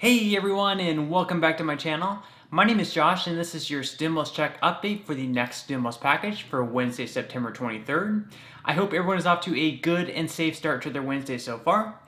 Hey everyone and welcome back to my channel. My name is Josh and this is your stimulus check update for the next stimulus package for Wednesday, September 23rd. I hope everyone is off to a good and safe start to their Wednesday so far.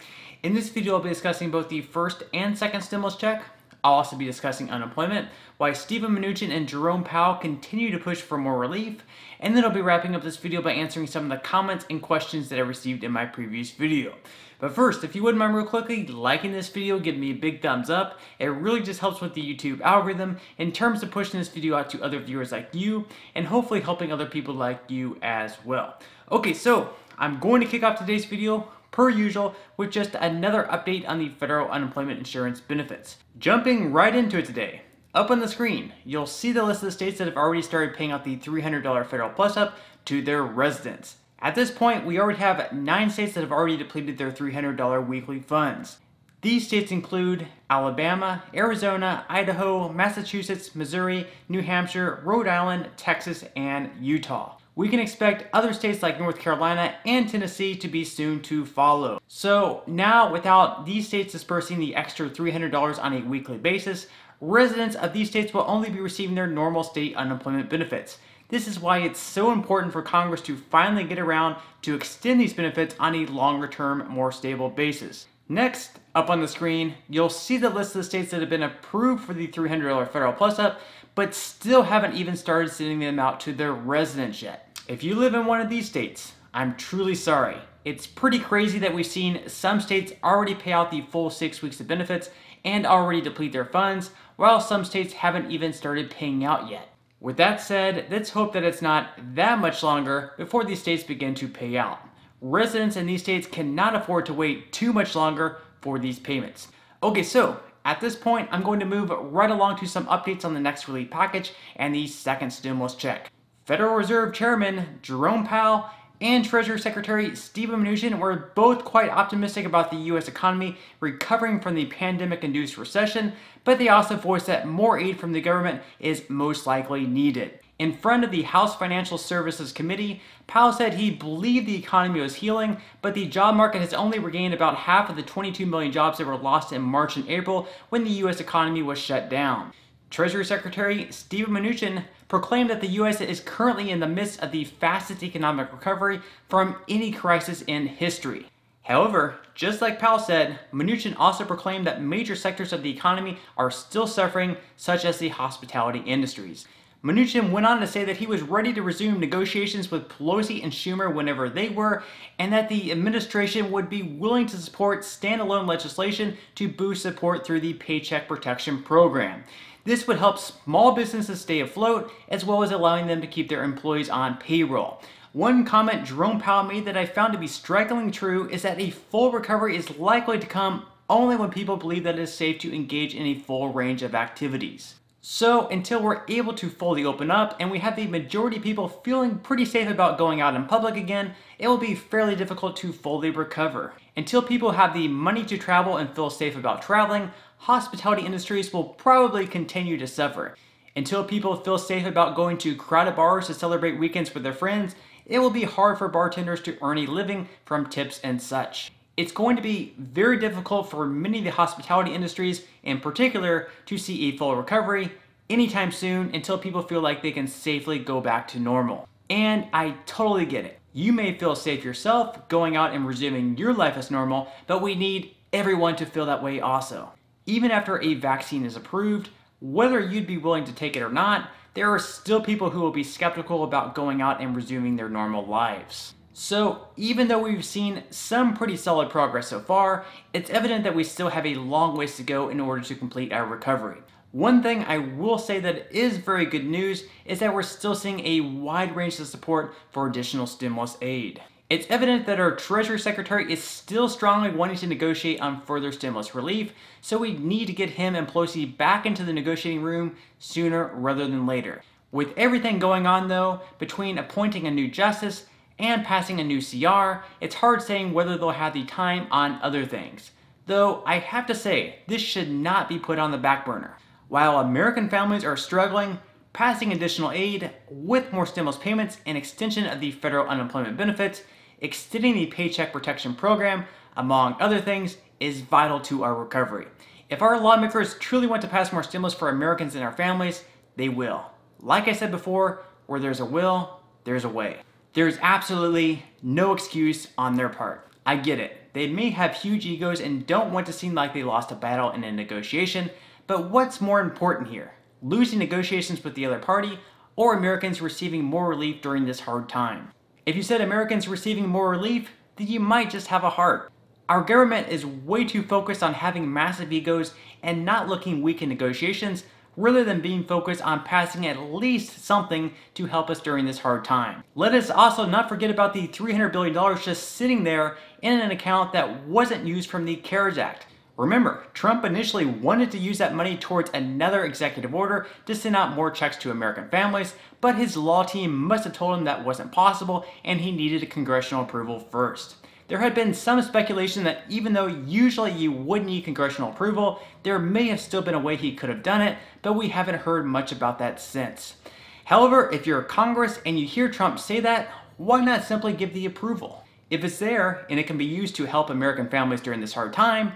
In this video I'll be discussing both the first and second stimulus check. I'll also be discussing unemployment, why Steven Mnuchin and Jerome Powell continue to push for more relief, and then I'll be wrapping up this video by answering some of the comments and questions that I received in my previous video. But first, if you wouldn't mind real quickly liking this video, give me a big thumbs up. It really just helps with the YouTube algorithm in terms of pushing this video out to other viewers like you and hopefully helping other people like you as well. Okay, so I'm going to kick off today's video per usual with just another update on the federal unemployment insurance benefits. Jumping right into it today. Up on the screen, you'll see the list of the states that have already started paying out the $300 federal plus up to their residents. At this point, we already have nine states that have already depleted their $300 weekly funds. These states include Alabama, Arizona, Idaho, Massachusetts, Missouri, New Hampshire, Rhode Island, Texas, and Utah. We can expect other states like North Carolina and Tennessee to be soon to follow. So now, without these states dispersing the extra $300 on a weekly basis, residents of these states will only be receiving their normal state unemployment benefits. This is why it's so important for Congress to finally get around to extend these benefits on a longer term, more stable basis. Next, up on the screen, you'll see the list of the states that have been approved for the $300 federal plus up, but still haven't even started sending them out to their residents yet. If you live in one of these states, I'm truly sorry. It's pretty crazy that we've seen some states already pay out the full six weeks of benefits and already deplete their funds, while some states haven't even started paying out yet. With that said, let's hope that it's not that much longer before these states begin to pay out. Residents in these states cannot afford to wait too much longer for these payments. Okay, so at this point, I'm going to move right along to some updates on the next relief package and the second stimulus check. Federal Reserve Chairman Jerome Powell and Treasury Secretary Steven Mnuchin were both quite optimistic about the U.S. economy recovering from the pandemic-induced recession, but they also voiced that more aid from the government is most likely needed. In front of the House Financial Services Committee, Powell said he believed the economy was healing, but the job market has only regained about half of the 22 million jobs that were lost in March and April when the U.S. economy was shut down. Treasury Secretary Steven Mnuchin proclaimed that the U.S. is currently in the midst of the fastest economic recovery from any crisis in history. However, just like Powell said, Mnuchin also proclaimed that major sectors of the economy are still suffering, such as the hospitality industries. Mnuchin went on to say that he was ready to resume negotiations with Pelosi and Schumer whenever they were, and that the administration would be willing to support standalone legislation to boost support through the Paycheck Protection Program. This would help small businesses stay afloat, as well as allowing them to keep their employees on payroll. One comment Jerome Powell made that I found to be strikingly true is that a full recovery is likely to come only when people believe that it is safe to engage in a full range of activities. So until we're able to fully open up and we have the majority of people feeling pretty safe about going out in public again, it will be fairly difficult to fully recover. Until people have the money to travel and feel safe about traveling, hospitality industries will probably continue to suffer. Until people feel safe about going to crowded bars to celebrate weekends with their friends, it will be hard for bartenders to earn a living from tips and such. It's going to be very difficult for many of the hospitality industries in particular to see a full recovery anytime soon until people feel like they can safely go back to normal. And I totally get it. You may feel safe yourself going out and resuming your life as normal, but we need everyone to feel that way also. Even after a vaccine is approved, whether you'd be willing to take it or not, there are still people who will be skeptical about going out and resuming their normal lives. So even though we've seen some pretty solid progress so far, it's evident that we still have a long ways to go in order to complete our recovery. One thing I will say that is very good news is that we're still seeing a wide range of support for additional stimulus aid. It's evident that our Treasury Secretary is still strongly wanting to negotiate on further stimulus relief, so we need to get him and Pelosi back into the negotiating room sooner rather than later. With everything going on though, between appointing a new justice and passing a new CR, it's hard saying whether they'll have the time on other things. Though I have to say, this should not be put on the back burner. While American families are struggling, passing additional aid with more stimulus payments and extension of the federal unemployment benefits extending the Paycheck Protection Program, among other things, is vital to our recovery. If our lawmakers truly want to pass more stimulus for Americans and our families, they will. Like I said before, where there's a will, there's a way. There's absolutely no excuse on their part. I get it. They may have huge egos and don't want to seem like they lost a battle in a negotiation, but what's more important here? Losing negotiations with the other party or Americans receiving more relief during this hard time? If you said Americans receiving more relief, then you might just have a heart. Our government is way too focused on having massive egos and not looking weak in negotiations rather than being focused on passing at least something to help us during this hard time. Let us also not forget about the $300 billion just sitting there in an account that wasn't used from the CARES Act. Remember, Trump initially wanted to use that money towards another executive order to send out more checks to American families, but his law team must have told him that wasn't possible and he needed a congressional approval first. There had been some speculation that even though usually you would need congressional approval, there may have still been a way he could have done it, but we haven't heard much about that since. However, if you're a Congress and you hear Trump say that, why not simply give the approval? If it's there and it can be used to help American families during this hard time,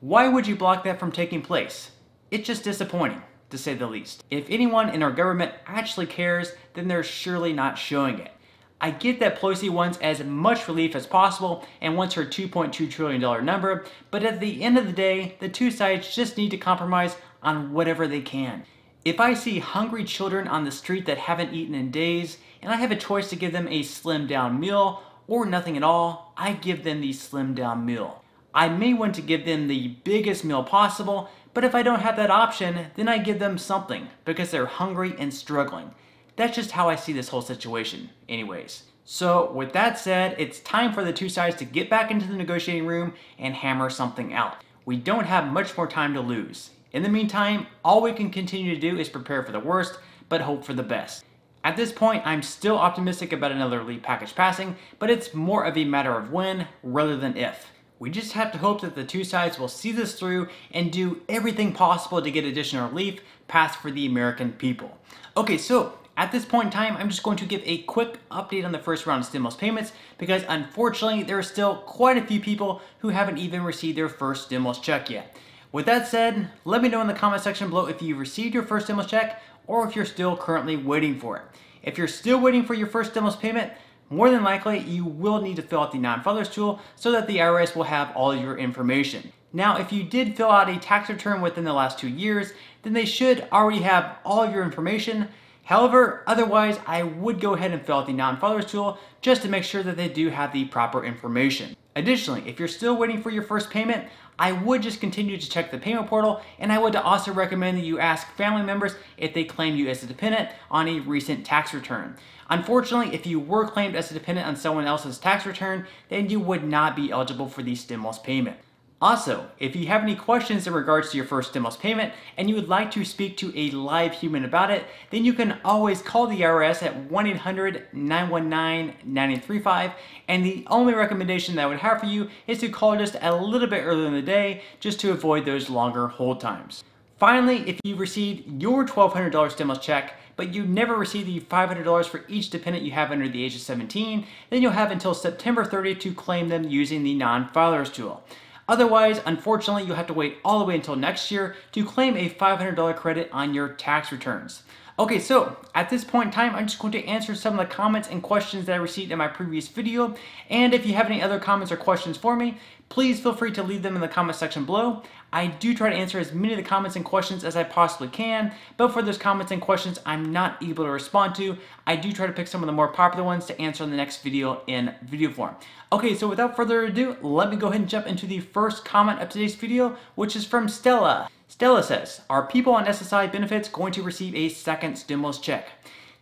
why would you block that from taking place? It's just disappointing, to say the least. If anyone in our government actually cares, then they're surely not showing it. I get that Pelosi wants as much relief as possible and wants her $2.2 trillion number, but at the end of the day, the two sides just need to compromise on whatever they can. If I see hungry children on the street that haven't eaten in days, and I have a choice to give them a slim down meal or nothing at all, I give them the slim down meal. I may want to give them the biggest meal possible, but if I don't have that option, then I give them something because they're hungry and struggling. That's just how I see this whole situation, anyways. So, with that said, it's time for the two sides to get back into the negotiating room and hammer something out. We don't have much more time to lose. In the meantime, all we can continue to do is prepare for the worst, but hope for the best. At this point, I'm still optimistic about another relief package passing, but it's more of a matter of when rather than if. We just have to hope that the two sides will see this through and do everything possible to get additional relief passed for the American people. Okay, so at this point in time, I'm just going to give a quick update on the first round of stimulus payments because unfortunately there are still quite a few people who haven't even received their first stimulus check yet. With that said, let me know in the comment section below if you received your first stimulus check or if you're still currently waiting for it. If you're still waiting for your first stimulus payment, more than likely you will need to fill out the non-filers tool so that the IRS will have all your information. Now, if you did fill out a tax return within the last two years, then they should already have all of your information, However, otherwise, I would go ahead and fill out the non-filers tool just to make sure that they do have the proper information. Additionally, if you're still waiting for your first payment, I would just continue to check the payment portal and I would also recommend that you ask family members if they claim you as a dependent on a recent tax return. Unfortunately, if you were claimed as a dependent on someone else's tax return, then you would not be eligible for the stimulus payment. Also, if you have any questions in regards to your first stimulus payment and you would like to speak to a live human about it, then you can always call the IRS at 1-800-919-9835 and the only recommendation that I would have for you is to call just a little bit earlier in the day just to avoid those longer hold times. Finally, if you received your $1,200 stimulus check, but you never receive the $500 for each dependent you have under the age of 17, then you'll have until September 30 to claim them using the non-filers tool. Otherwise, unfortunately, you'll have to wait all the way until next year to claim a $500 credit on your tax returns. Okay, so at this point in time, I'm just going to answer some of the comments and questions that I received in my previous video. And if you have any other comments or questions for me, please feel free to leave them in the comment section below. I do try to answer as many of the comments and questions as I possibly can, but for those comments and questions I'm not able to respond to, I do try to pick some of the more popular ones to answer in the next video in video form. Okay, so without further ado, let me go ahead and jump into the first comment of today's video, which is from Stella. Stella says, are people on SSI benefits going to receive a second stimulus check?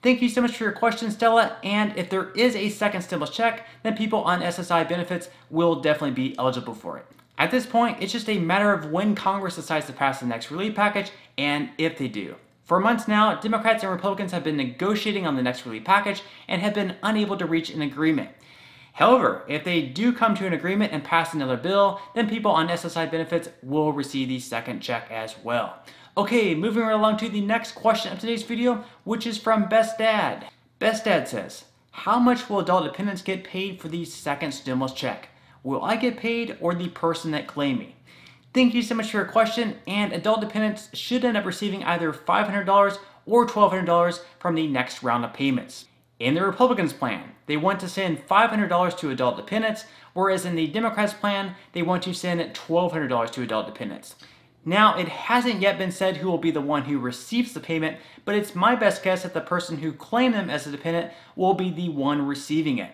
Thank you so much for your question, Stella. And if there is a second stimulus check, then people on SSI benefits will definitely be eligible for it. At this point, it's just a matter of when Congress decides to pass the next relief package and if they do. For months now, Democrats and Republicans have been negotiating on the next relief package and have been unable to reach an agreement. However, if they do come to an agreement and pass another bill, then people on SSI benefits will receive the second check as well. Okay, moving right along to the next question of today's video, which is from Best Dad. Best Dad says, how much will adult dependents get paid for the second stimulus check? Will I get paid or the person that claimed me? Thank you so much for your question, and adult dependents should end up receiving either $500 or $1,200 from the next round of payments. In the Republicans' plan, they want to send $500 to adult dependents, whereas in the Democrats' plan, they want to send $1,200 to adult dependents. Now, it hasn't yet been said who will be the one who receives the payment, but it's my best guess that the person who claimed them as a dependent will be the one receiving it.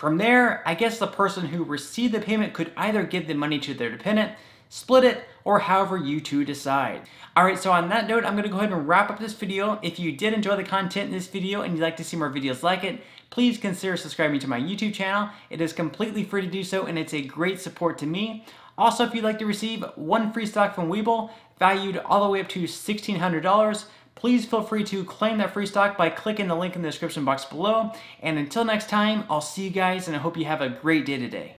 From there, I guess the person who received the payment could either give the money to their dependent, split it, or however you two decide. Alright, so on that note, I'm going to go ahead and wrap up this video. If you did enjoy the content in this video and you'd like to see more videos like it, please consider subscribing to my YouTube channel. It is completely free to do so and it's a great support to me. Also, if you'd like to receive one free stock from Webull, valued all the way up to $1,600, please feel free to claim that free stock by clicking the link in the description box below. And until next time, I'll see you guys and I hope you have a great day today.